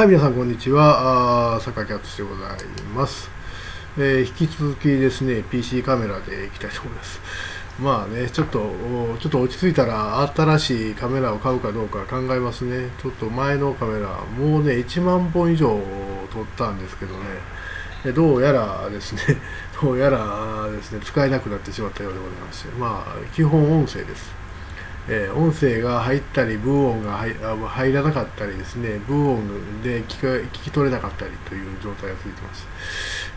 はい、皆さん、こんにちは。あ坂キャットでございます、えー、引き続きですね、PC カメラでいきたいと思います。まあね、ちょっと、ちょっと落ち着いたら、新しいカメラを買うかどうか考えますね。ちょっと前のカメラ、もうね、1万本以上撮ったんですけどね、どうやらですね、どうやらですね、使えなくなってしまったようでございまして、まあ、基本音声です。えー、音声が入ったり、ブー音が入らなかったりですね、ブー音で聞き取れなかったりという状態が続いています。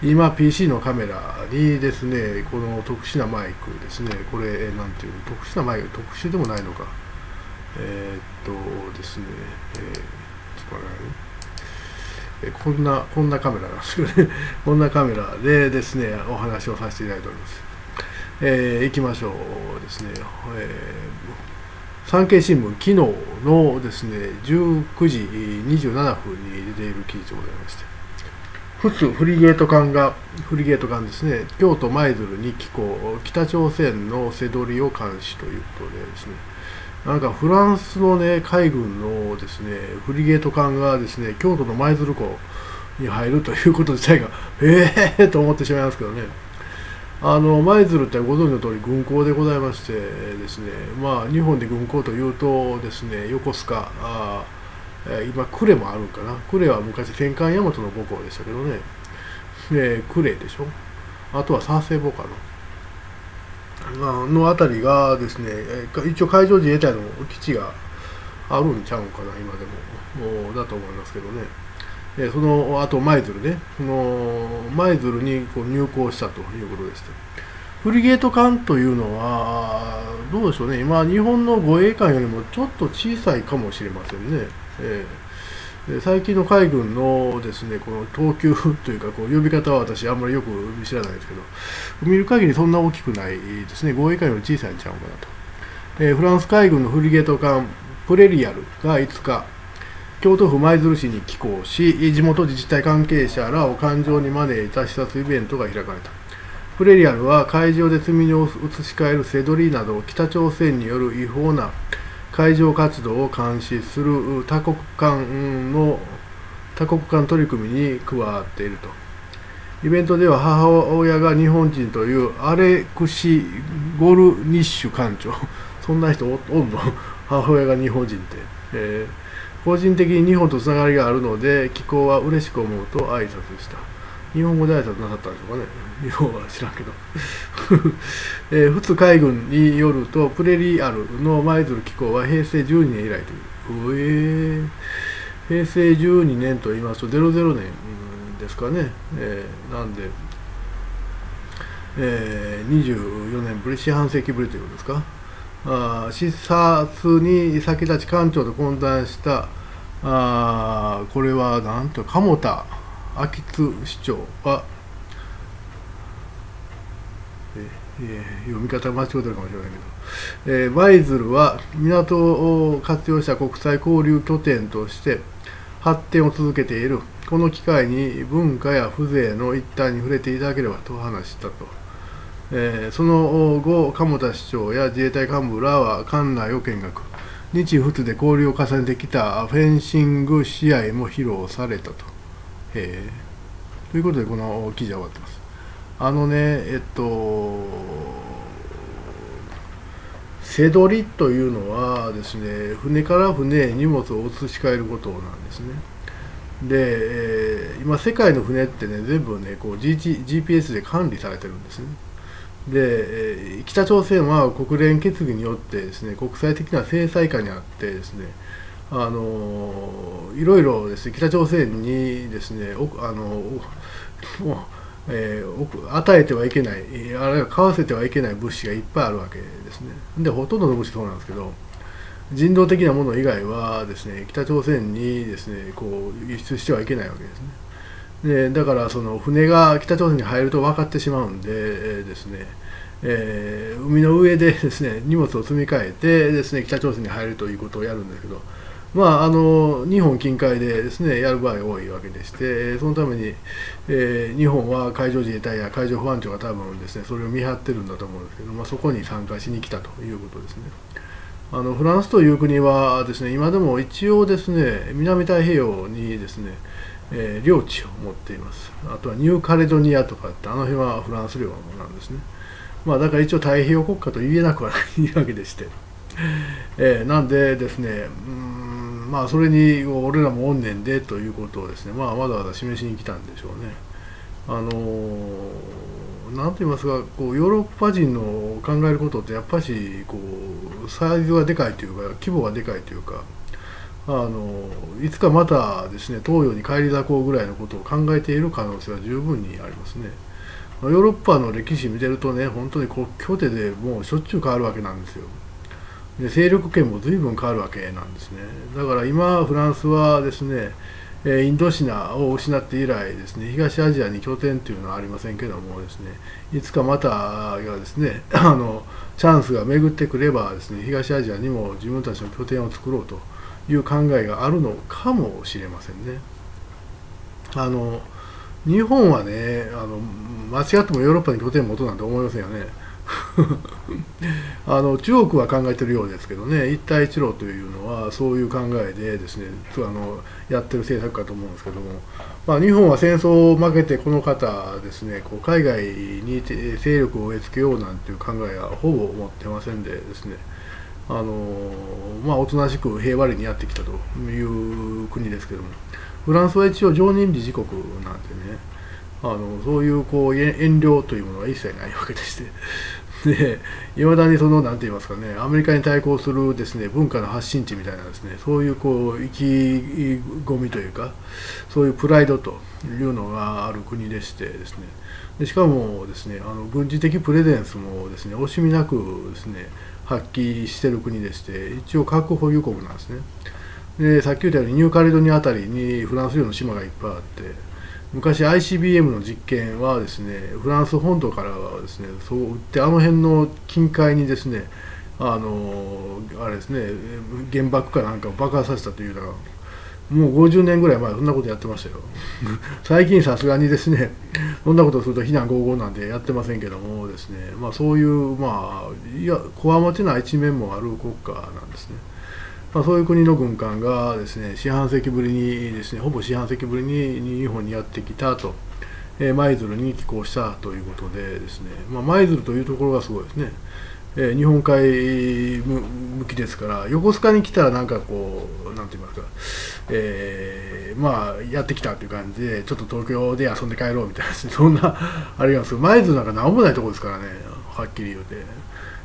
今、PC のカメラにですね、この特殊なマイクですね、これ、なんていうの、特殊なマイク、特殊でもないのか。えー、っとですね、えー、ちょっと待ってこんな、こんなカメラなんですけどね、こんなカメラでですね、お話をさせていただいております。えー、行きましょうですね。えー産経新聞、昨日のですね、19時27分に出ている記事でございまして、仏フリゲート艦が、フリゲート艦ですね、京都舞鶴に寄港、北朝鮮の瀬取りを監視ということでですね、なんかフランスのね、海軍のですね、フリゲート艦がですね、京都の舞鶴港に入るということ自体が、ええー、と思ってしまいますけどね。あの舞鶴ってご存知の通り軍港でございましてですね、まあ、日本で軍港というとですね横須賀あ今呉もあるんかな。呉は昔戦艦大和の母港でしたけどね。呉でしょ。あとは佐世保かな。の辺りがですね一応海上自衛隊の基地があるんちゃうんかな今でも。もうだと思いますけどね。えそのあと舞鶴ね。その舞鶴にこう入港したということでした。フリゲート艦というのはどうでしょうね。今日本の護衛艦よりもちょっと小さいかもしれませんね、えー、最近の海軍のですねこの等級というかこう呼び方は私あんまりよく知らないですけど見る限りそんな大きくないですね。護衛艦より小さいんちゃうかなと、えー、フランス海軍のフリゲート艦プレリアルが5日京都府舞鶴市に寄港し、地元自治体関係者らを環状に招いた視察イベントが開かれた。プレリアルは海上で積み荷を移し替えるセドリなど北朝鮮による違法な海上活動を監視する多国間の多国間取り組みに加わっていると。イベントでは母親が日本人というアレクシ・ゴルニッシュ艦長、そんな人おんの？母親が日本人って。えー個人的に日本とつながりがあるので気候は嬉しく思うと挨拶した。日本語で挨拶なさったんでしょうかね。日本は知らんけど、えー、仏海軍によるとプレリアルの舞鶴気候は平成12年以来という。えー、平成12年と言いますと00年ですかね、えー、なんで、えー、24年ぶり四半世紀ぶりということですか。あ視察に先立ち館長と懇談したあこれはなんと鴨田秋津市長は、ええ、読み方間違ってるかもしれないけど、えー、舞鶴は港を活用した国際交流拠点として発展を続けているこの機会に文化や風情の一端に触れていただければと話したと。えー、その後、鴨田市長や自衛隊幹部らは館内を見学。日仏で交流を重ねてきたフェンシング試合も披露されたと。えー、ということで、この記事は終わってます。あのね、えっと、背取りというのはですね、船から船へ荷物を移し替えることなんですね。で、えー、今、世界の船ってね、全部ね、こう GPS で管理されてるんですね。で北朝鮮は国連決議によってですね国際的な制裁下にあってですねあのいろいろですね北朝鮮にですねあの、えー、与えてはいけないあるいは買わせてはいけない物資がいっぱいあるわけですね。でほとんどの物資そうなんですけど人道的なもの以外はですね北朝鮮にですねこう輸出してはいけないわけですね。でだからその船が北朝鮮に入ると分かってしまうんで、えー、ですね、えー、海の上でですね荷物を積み替えてですね北朝鮮に入るということをやるんですけど、まあ、あの日本近海でですねやる場合が多いわけでしてそのために、えー、日本は海上自衛隊や海上保安庁が多分ですねそれを見張ってるんだと思うんですけど、まあ、そこに参加しに来たということですね。あのフランスという国はですね今でも一応ですね南太平洋にですね、えー、領地を持っています。あとはニューカレドニアとかってあの辺はフランス領なんですね。まあだから一応太平洋国家と言えなくはないわけでして、えー、なんでですねうんまあそれに俺らもおんねんでということをですねまあわざわざ示しに来たんでしょうね。あの何と言いますかこうヨーロッパ人の考えることってやっぱしこうサイズがでかいというか規模がでかいというかあのいつかまたですね東洋に返り咲こうぐらいのことを考えている可能性は十分にありますね。ヨーロッパの歴史見てるとね本当に国境手でもうしょっちゅう変わるわけなんですよ。で勢力圏も随分変わるわけなんですね。だから今フランスはですねインドシナを失って以来ですね東アジアに拠点というのはありませんけどもですねいつかまたがですね あのチャンスが巡ってくればですね東アジアにも自分たちの拠点を作ろうという考えがあるのかもしれませんね。あの日本はねあの間違ってもヨーロッパに拠点を持とうなんて思いませんよね。あの中国は考えてるようですけどね一帯一路というのはそういう考えでですねあのやってる政策かと思うんですけども、まあ、日本は戦争を負けてこの方ですねこう海外に勢力を植え付けようなんていう考えはほぼ持ってませんでですねあのまあおとなしく平和裏にやってきたという国ですけども。フランスは一応常任理事国なんでね。あのそういうこう遠慮というものは一切ないわけでして。でいまだにその何て言いますかね。アメリカに対抗するですね文化の発信地みたいなですね。そういうこう意気込みというかそういうプライドというのがある国でしてですね。でしかもですねあの軍事的プレゼンスもですね惜しみなくですね発揮してる国でして一応核保有国なんですね。でさっき言ったようにニューカレドニア辺りにフランス領の島がいっぱいあって昔 ICBM の実験はですねフランス本土からはですねそう撃ってあの辺の近海にですねあのあれですね原爆かなんかを爆破させたというようなもう50年ぐらい前そんなことやってましたよ。最近さすがにですねそんなことすると非難合々なんでやってませんけどもですね。まあそういうまあいやこわもてな一面もある国家なんですね。まあ、そういう国の軍艦がですね四半世紀ぶりにですねほぼ四半世紀ぶりに日本にやってきたと、え、舞鶴に寄港したということでですね、まあ、舞鶴というところがすごいですね、え、日本海向きですから横須賀に来たらなんかこうなんて言いますか、えー、まあやってきたという感じでちょっと東京で遊んで帰ろうみたいな、そんなあれなんですけど舞鶴なんか何もないとこですからねはっきり言うて。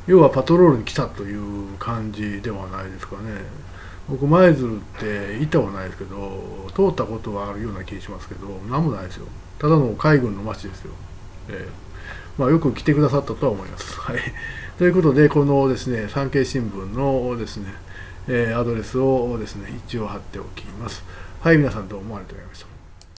要はパトロールに来たという感じではないですかね。僕舞鶴って行ったことないですけど通ったことはあるような気がしますけど何もないですよ。ただの海軍の町ですよ、えー、まあ、よく来てくださったとは思います、はい、ということでこのですね産経新聞のですね、えー、アドレスをですね一応貼っておきます。はい皆さんどうもありがとうございました